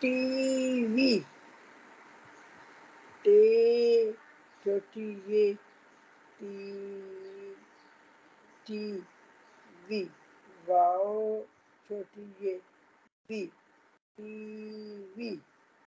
TV. टे छोटी ये टी टी वाओ छोटी ये वी टीवी।